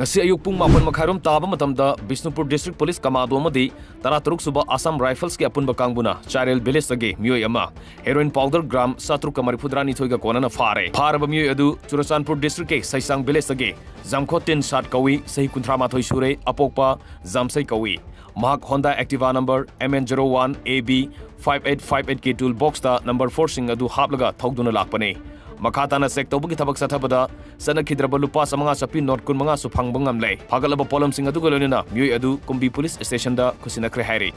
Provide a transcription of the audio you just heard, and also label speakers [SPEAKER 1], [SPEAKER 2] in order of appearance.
[SPEAKER 1] নসি আইউং পং মাপন মখরাম তাব মদম দা বিষ্ণুপুর ডিস্ট্রিক্ট পুলিশ কামাডো মদি তারাতরুক সুবা আসাম রাইফেলস কে আপন ব কাংগুনা চাইল বিলিস আগে মিউ ইমা হেরোইন পাউডার গ্রাম সাতরু কামারি ফুদ্রানি থোই গ কোনা না ফারে ফারব মিউ ইদু চুরচানপুর ডিস্ট্রিক্ট কে সাইসাং বিলিস আগে জামখোতিন সাতকউই সাইকুন্দ্রামা থোই সুরে অপোকপা জামসাই কউই মাহ খন্ডা অ্যাক্টিভা নাম্বার MN01 AB 5858 কে টুলবক্স দা নাম্বার 4 সিঙ্গু দু হাবলাগা থোকদুনা লাখপনি ꯃꯈꯥ ꯇꯥꯅ ꯆꯦꯛ ꯇꯧꯕꯒꯤ ꯊꯕꯛ ꯆꯠꯊꯕꯗ ꯆꯠꯅꯈꯤꯗ꯭ꯔꯕ ꯂꯨꯄꯥ ꯆꯥꯃꯉꯥ ꯆꯄꯤ ꯅꯣꯠ ꯀꯨꯟ ꯃꯉꯥꯁꯨ ꯐꯪꯕ ꯉꯝꯂꯦ ꯐꯒꯠꯂꯕ ꯄꯣꯠꯂꯝꯁꯤꯡ ꯑꯗꯨꯒ ꯂꯣꯏꯅꯅ ꯃꯤꯑꯣꯏ ꯑꯗꯨ ꯀꯨꯝꯕꯤ ꯄꯨꯂꯤꯁ ꯁ꯭ꯇꯦꯁꯟꯗ ꯈꯨꯠꯁꯤꯟꯅꯈ꯭ꯔꯦ ꯍꯥꯏꯔꯤ